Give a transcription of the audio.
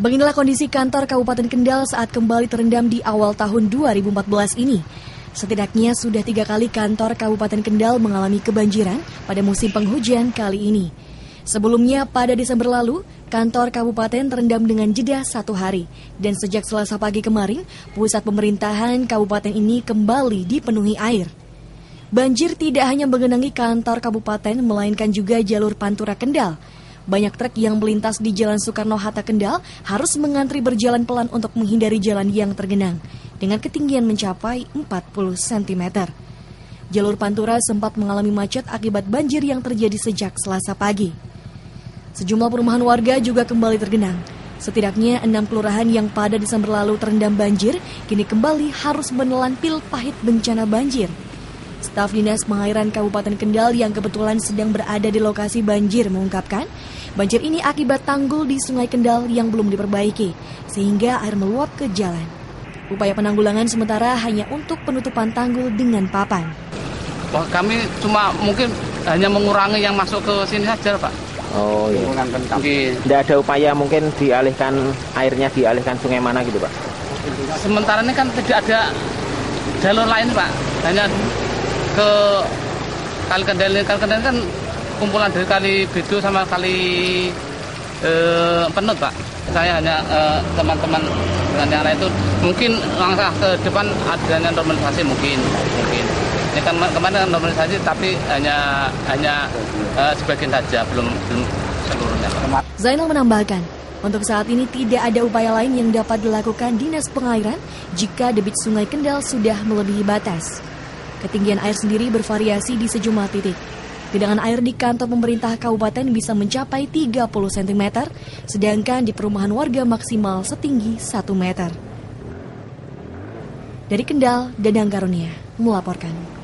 Beginilah kondisi kantor Kabupaten Kendal saat kembali terendam di awal tahun 2014 ini. Setidaknya sudah tiga kali kantor Kabupaten Kendal mengalami kebanjiran pada musim penghujan kali ini. Sebelumnya pada Desember lalu, kantor kabupaten terendam dengan jeda satu hari. Dan sejak selasa pagi kemarin, pusat pemerintahan kabupaten ini kembali dipenuhi air. Banjir tidak hanya mengenangi kantor kabupaten, melainkan juga jalur Pantura Kendal. Banyak truk yang melintas di Jalan Soekarno-Hatta Kendal harus mengantri berjalan pelan untuk menghindari jalan yang tergenang dengan ketinggian mencapai 40 cm. Jalur Pantura sempat mengalami macet akibat banjir yang terjadi sejak Selasa pagi. Sejumlah perumahan warga juga kembali tergenang. Setidaknya enam kelurahan yang pada Desember lalu terendam banjir kini kembali harus menelan pil pahit bencana banjir. Staf Dinas Pengairan Kabupaten Kendal yang kebetulan sedang berada di lokasi banjir mengungkapkan, banjir ini akibat tanggul di Sungai Kendal yang belum diperbaiki, sehingga air meluap ke jalan. Upaya penanggulangan sementara hanya untuk penutupan tanggul dengan papan. Wah, kami cuma mungkin hanya mengurangi yang masuk ke sini saja, Pak. Oh iya. Tidak ada upaya mungkin dialihkan airnya dialihkan sungai mana gitu pak? Sementara ini kan tidak ada jalur lain, Pak. Hanya ke kali kendali kali kendali kan kumpulan dari kali bedo sama kali eh, penut pak. Saya hanya eh, teman-teman dengan yang lain itu. Mungkin langkah ke depan adanya normalisasi mungkin mungkin. Ini kan kemarin normalisasi tapi hanya hanya eh, sebagian saja belum belum seluruhnya. Zainal menambahkan, untuk saat ini tidak ada upaya lain yang dapat dilakukan Dinas Pengairan jika debit Sungai Kendal sudah melebihi batas. Ketinggian air sendiri bervariasi di sejumlah titik. Genangan air di kantor pemerintah kabupaten bisa mencapai 30 cm, sedangkan di perumahan warga maksimal setinggi 1 meter. Dari Kendal, Dadang Karunia melaporkan.